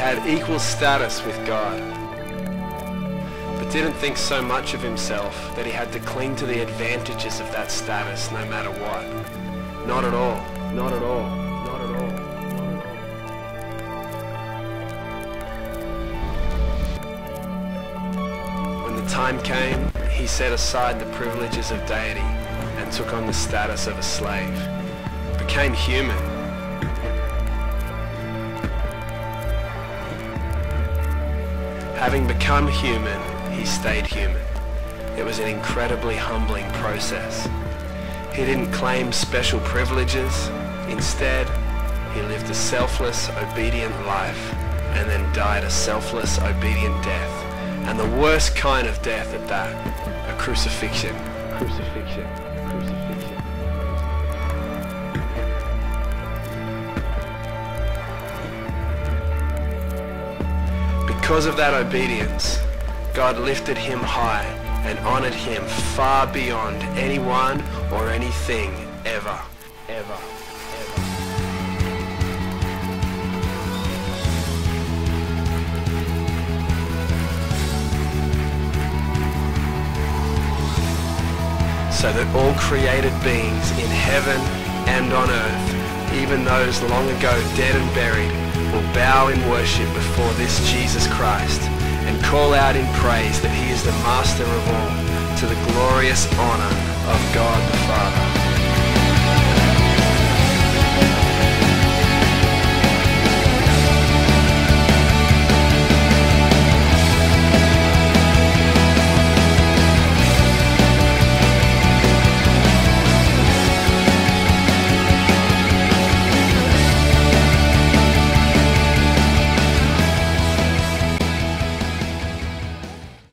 had equal status with God, but didn't think so much of himself that he had to cling to the advantages of that status no matter what. Not at all. Not at all. Not at all. When the time came, he set aside the privileges of deity and took on the status of a slave. Became human. Having become human, he stayed human. It was an incredibly humbling process. He didn't claim special privileges. Instead, he lived a selfless, obedient life and then died a selfless, obedient death. And the worst kind of death at that, a crucifixion. Crucifixion. Because of that obedience, God lifted him high and honored him far beyond anyone or anything ever, ever. So that all created beings in heaven and on earth, even those long ago dead and buried, will bow in worship before this Jesus Christ and call out in praise that he is the master of all to the glorious honor of God the Father.